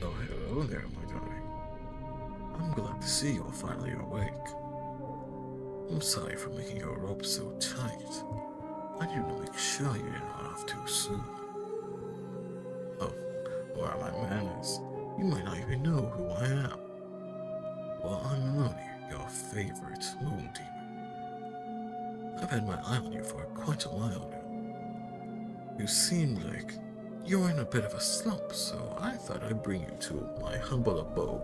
Oh, hello there, my darling. I'm glad to see you're finally awake. I'm sorry for making your rope so tight. I need to make sure you didn't run off too soon. Oh, where are my manners? You might not even know who I am. Well, I'm Looney, your favorite moon demon. I've had my eye on you for quite a while now. You seem like you're in a bit of a slump, so I thought I'd bring you to my humble abode.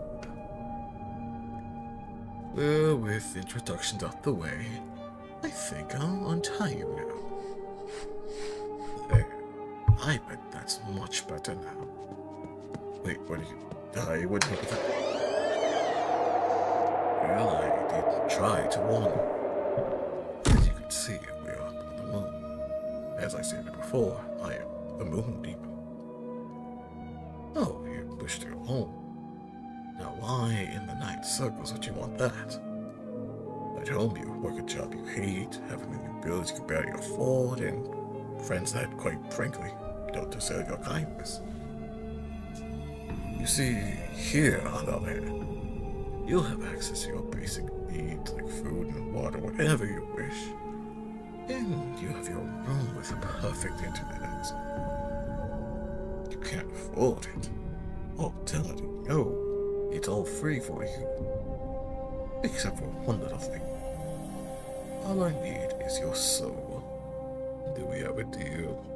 Well, with introductions out the way, I think I'll untie you now. There. I bet that's much better now. Wait, what are you? I that. Well, I did try to warn you. As you can see, we are on the moon. As I said before, I am the moon demon. To go home. Now, why in the night circles would you want that? At home, you work a job you hate, have a million bills you can barely afford, and friends that, quite frankly, don't deserve your kindness. You see, here, on the other hand, you'll have access to your basic needs like food and water, whatever you wish. And you have your room with perfect internet access. You can't afford it. Oh, tell it, no. It's all free for you. Except for one little thing. All I need is your soul. Do we have a deal?